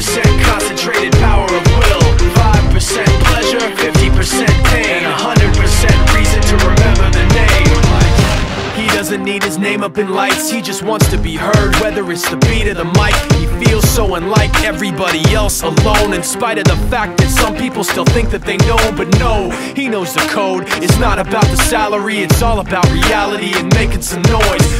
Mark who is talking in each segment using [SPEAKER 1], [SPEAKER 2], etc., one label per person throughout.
[SPEAKER 1] 15% concentrated power of will, 5% pleasure, 50% pain, and 100% reason to remember the name. He doesn't need his name up in lights, he just wants to be heard, whether it's the beat of the mic. He feels so unlike everybody else alone, in spite of the fact that some people still think that they know but no, he knows the code. It's not about the salary, it's all about reality and making some noise,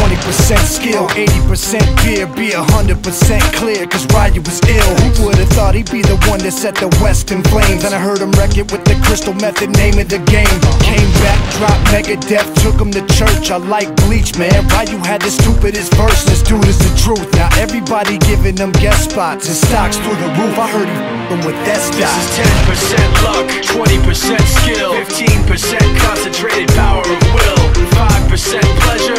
[SPEAKER 2] This is 20% skill, 80% fear, be 100% clear, cause Ryu was ill. Who would've thought he'd be the one that set the West in flames? And I heard him wreck it with the crystal method, name of the game. Came back, dropped Megadeth, took him to church. I like Bleach, man. Ryu had the stupidest verse, this dude is the truth. Now everybody giving them guest spots and stocks through the roof. I heard him with that
[SPEAKER 1] This
[SPEAKER 2] stock.
[SPEAKER 1] is 10% luck, 20% skill, 15% concentrated power of will, 5% pleasure,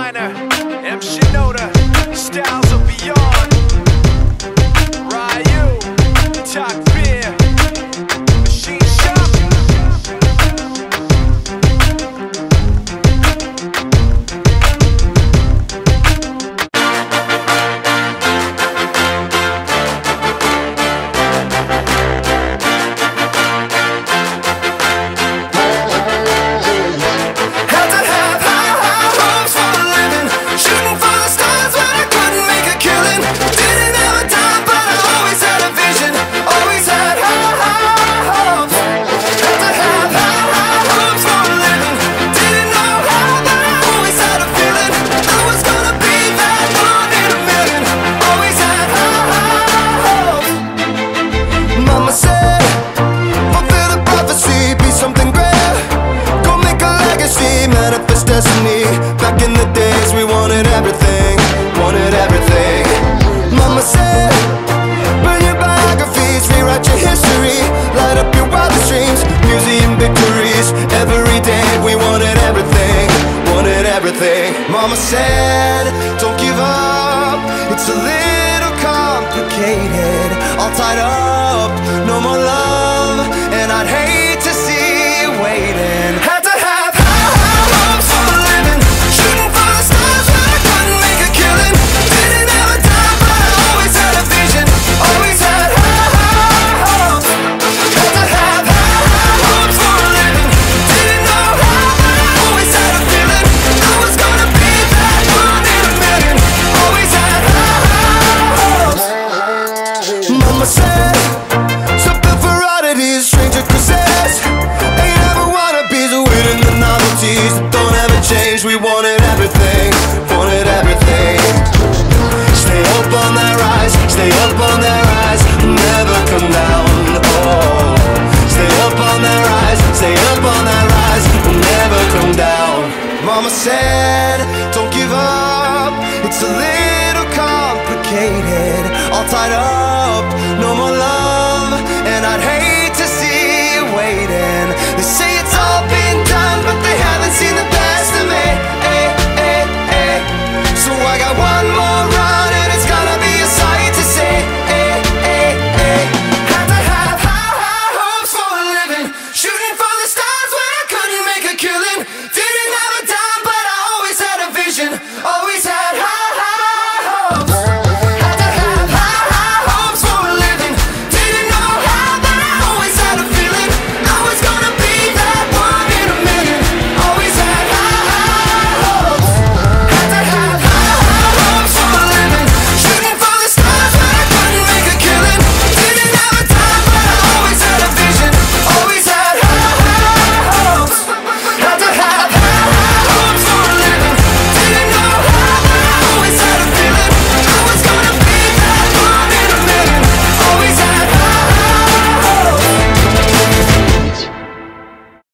[SPEAKER 3] Minor,
[SPEAKER 4] Mama said,